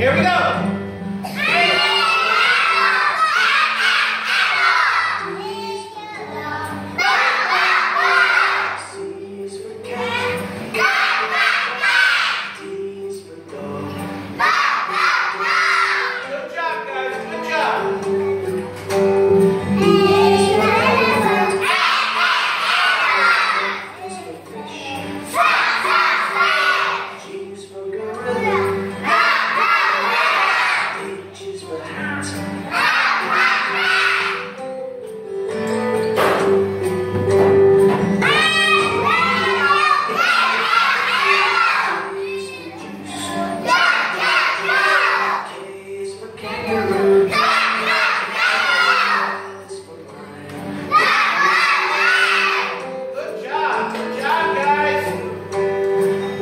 Here we go.